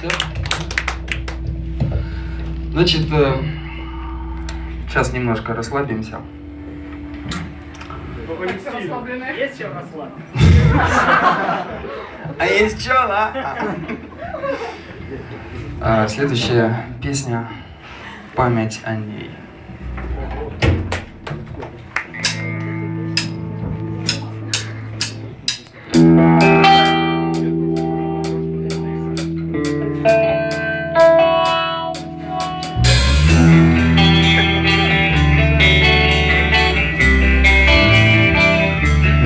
все. Значит, э, сейчас немножко расслабимся. Есть чем? А есть чё, да? Следующая песня «Память о ней».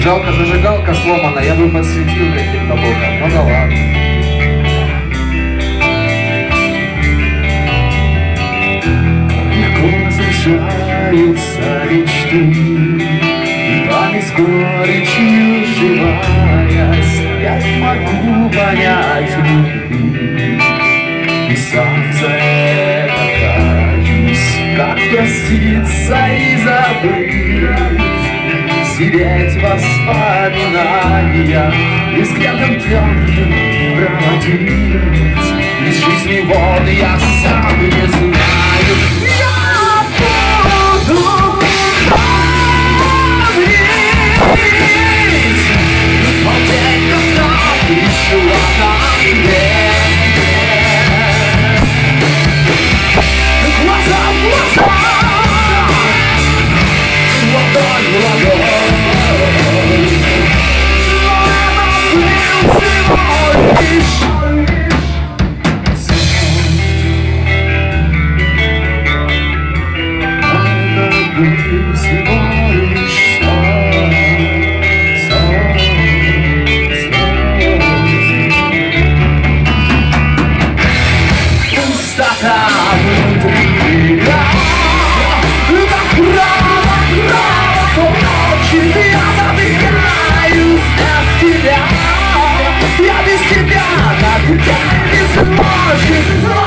Жалко, зажигалка сломана, я бы подсветил каким-то боком, ну да ладно. Легко возвышаются мечты, И память с горечью сживаясь, Я не могу понять любви, И сам за это каюсь, Как проститься и забыть, Сидеть в воспоминаниях, И взглядом твердым проводить. Из жизни воды я сам не знаю никуда не сможет Но не